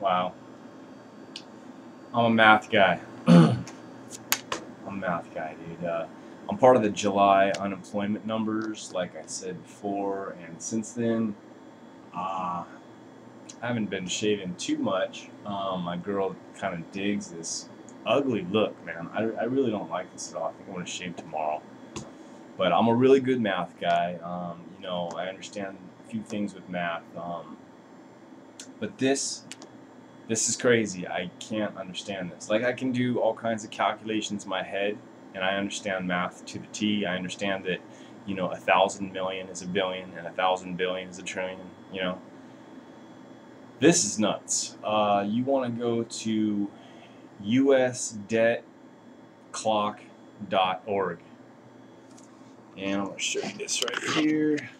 Wow. I'm a math guy. I'm a math guy, dude. Uh, I'm part of the July unemployment numbers, like I said before, and since then, uh, I haven't been shaving too much. Um, my girl kind of digs this ugly look, man. I, I really don't like this at all. I think I'm going to shave tomorrow. But I'm a really good math guy. Um, you know, I understand a few things with math. Um, but this, this is crazy. I can't understand this. Like, I can do all kinds of calculations in my head, and I understand math to the T. I understand that, you know, a thousand million is a billion, and a thousand billion is a trillion, you know. This is nuts. Uh, you want to go to usdebtclock.org. And I'm to show you this right here.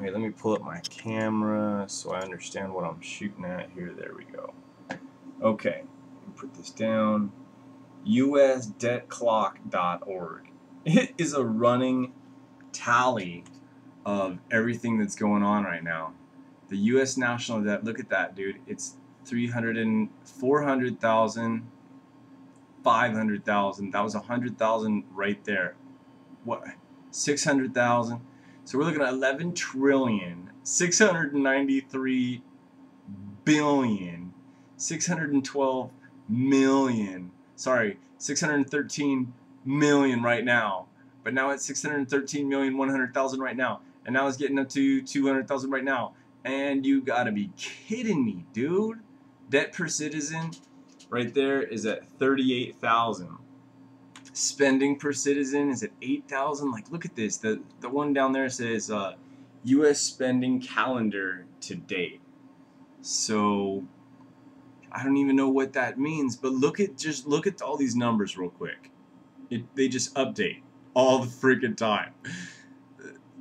Okay, let me pull up my camera so I understand what I'm shooting at here. There we go. Okay, put this down. usdebtclock.org. It is a running tally of everything that's going on right now. The U.S. national debt, look at that, dude. It's 300 and 400,000, 500,000. That was a 100,000 right there. What? 600,000. So we're looking at 11 trillion, 693 billion, 612 million. Sorry, 613 million right now. But now it's 613 million 100,000 right now. And now it's getting up to 200,000 right now. And you gotta be kidding me, dude. Debt per citizen right there is at 38,000. Spending per citizen is at 8,000. Like, look at this. The, the one down there says uh, U.S. spending calendar to date. So, I don't even know what that means, but look at just look at all these numbers real quick. It, they just update all the freaking time.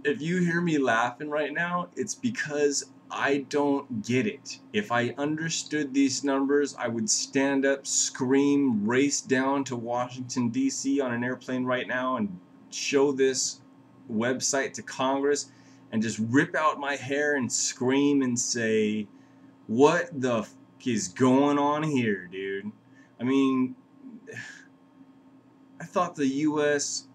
If you hear me laughing right now, it's because I don't get it. If I understood these numbers, I would stand up, scream, race down to Washington, D.C. on an airplane right now and show this website to Congress and just rip out my hair and scream and say, What the f is going on here, dude? I mean, I thought the U.S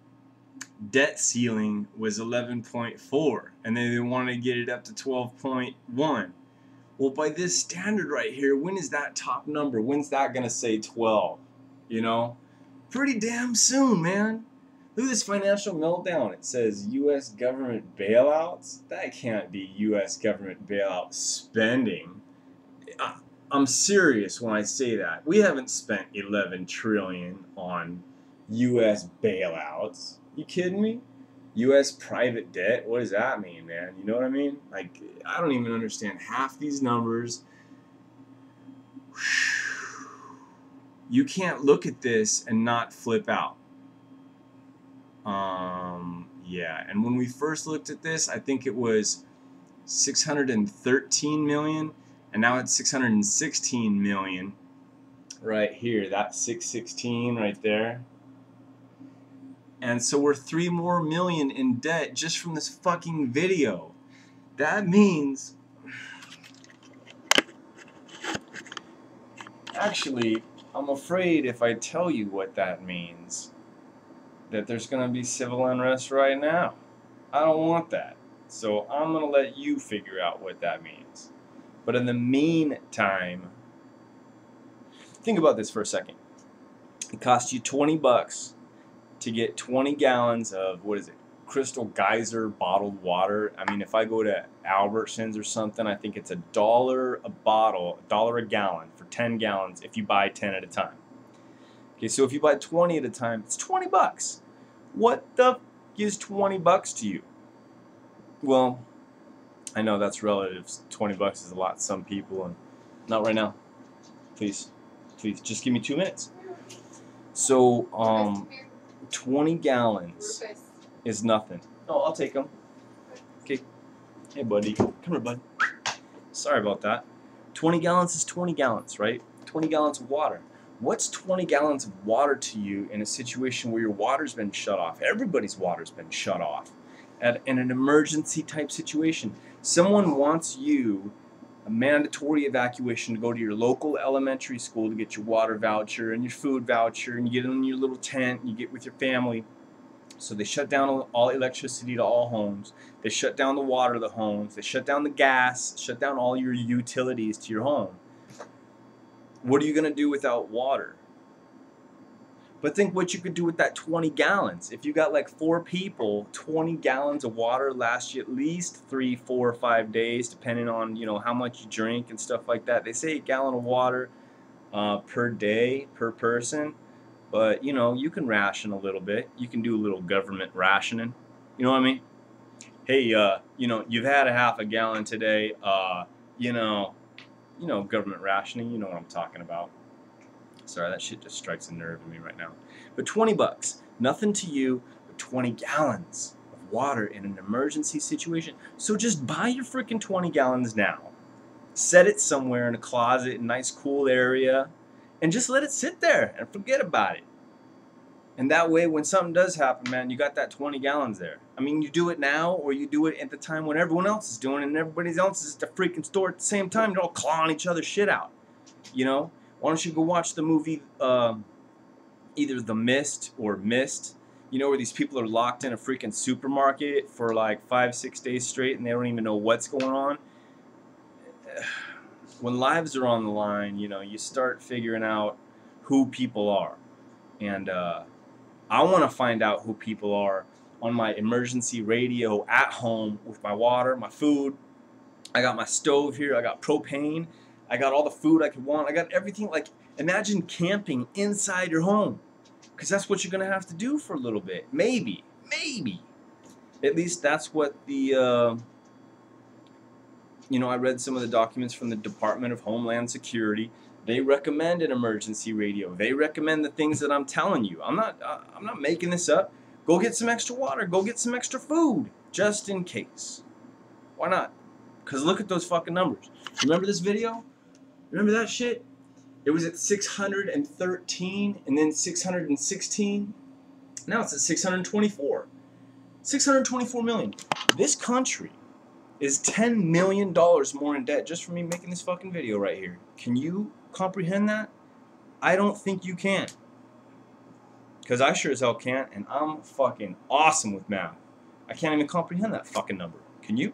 debt ceiling was 11.4 and then they wanted to get it up to 12.1 well by this standard right here when is that top number? When's that gonna say 12 you know? Pretty damn soon man. Look at this financial meltdown. It says us government bailouts? That can't be us government bailout spending. I, i'm serious when i say that. We haven't spent 11 trillion on us bailouts you kidding me? U.S. private debt. What does that mean, man? You know what I mean? Like, I don't even understand half these numbers. You can't look at this and not flip out. Um, yeah. And when we first looked at this, I think it was 613 million, and now it's 616 million. Right here, that 616 right there. And so we're three more million in debt just from this fucking video. That means. Actually, I'm afraid if I tell you what that means, that there's going to be civil unrest right now. I don't want that. So I'm going to let you figure out what that means. But in the meantime, think about this for a second. It costs you 20 bucks to get 20 gallons of what is it crystal geyser bottled water. I mean if i go to albertsons or something i think it's a dollar a bottle a dollar a gallon for 10 gallons if you buy 10 at a time. Okay so if you buy 20 at a time it's 20 bucks. What the is 20 bucks to you? Well i know that's relative. 20 bucks is a lot to some people and not right now. Please please just give me two minutes. So um 20 gallons is nothing. Oh, I'll take them. Okay. Hey, buddy. Come here, bud. Sorry about that. 20 gallons is 20 gallons, right? 20 gallons of water. What's 20 gallons of water to you in a situation where your water's been shut off? Everybody's water's been shut off. At, in an emergency type situation, someone wants you a mandatory evacuation to go to your local elementary school to get your water voucher and your food voucher, and you get in your little tent, and you get with your family. So they shut down all electricity to all homes. They shut down the water to the homes. They shut down the gas, shut down all your utilities to your home. What are you going to do without water? But think what you could do with that 20 gallons. If you got like four people, 20 gallons of water lasts you at least three, four, or five days, depending on you know how much you drink and stuff like that. They say a gallon of water uh, per day per person, but you know you can ration a little bit. You can do a little government rationing. You know what I mean? Hey, uh, you know you've had a half a gallon today. Uh, you know, you know government rationing. You know what I'm talking about. Sorry, that shit just strikes a nerve in me right now. But 20 bucks, nothing to you, but 20 gallons of water in an emergency situation. So just buy your freaking 20 gallons now. Set it somewhere in a closet, a nice cool area, and just let it sit there and forget about it. And that way, when something does happen, man, you got that 20 gallons there. I mean, you do it now or you do it at the time when everyone else is doing it and everybody else is at the freaking store at the same time. They're all clawing each other's shit out. You know? Why don't you go watch the movie, um, either The Mist or Mist? You know, where these people are locked in a freaking supermarket for like five, six days straight and they don't even know what's going on. When lives are on the line, you know, you start figuring out who people are. And uh, I want to find out who people are on my emergency radio at home with my water, my food. I got my stove here, I got propane I got all the food I could want. I got everything. Like, imagine camping inside your home. Because that's what you're going to have to do for a little bit. Maybe. Maybe. At least that's what the. Uh, you know, I read some of the documents from the Department of Homeland Security. They recommend an emergency radio. They recommend the things that I'm telling you. I'm not. Uh, I'm not making this up. Go get some extra water. Go get some extra food, just in case. Why not? Because look at those fucking numbers. Remember this video? Remember that shit? It was at 613 and then 616. Now it's at 624. 624 million. This country is 10 million dollars more in debt just for me making this fucking video right here. Can you comprehend that? I don't think you can. Because I sure as hell can't, and I'm fucking awesome with math. I can't even comprehend that fucking number. Can you?